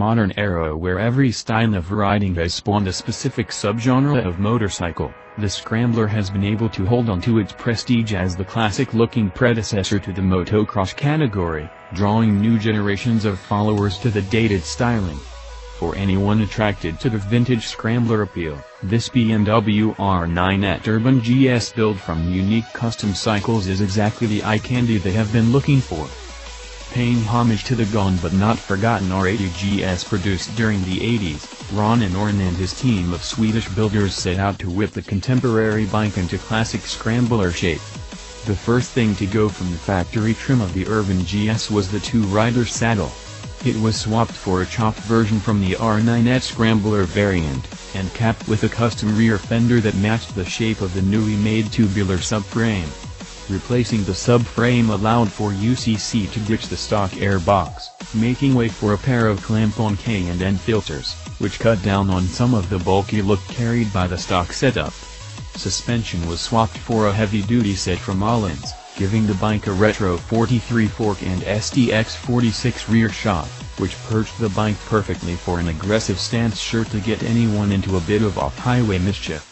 modern era where every style of riding has spawned a specific subgenre of motorcycle, the Scrambler has been able to hold on to its prestige as the classic-looking predecessor to the motocross category, drawing new generations of followers to the dated styling. For anyone attracted to the vintage Scrambler appeal, this BMW R nineT Urban GS build from Unique Custom Cycles is exactly the eye candy they have been looking for. Paying homage to the gone but not forgotten R80 GS produced during the 80s, Ron Orrin and his team of Swedish builders set out to whip the contemporary bike into classic scrambler shape. The first thing to go from the factory trim of the Urban GS was the two-rider saddle. It was swapped for a chopped version from the R9 Scrambler variant, and capped with a custom rear fender that matched the shape of the newly made tubular subframe. Replacing the subframe allowed for UCC to ditch the stock airbox, making way for a pair of clamp-on K&N filters, which cut down on some of the bulky look carried by the stock setup. Suspension was swapped for a heavy-duty set from Öhlins giving the bike a retro 43 fork and STX 46 rear shock, which perched the bike perfectly for an aggressive stance sure to get anyone into a bit of off-highway mischief.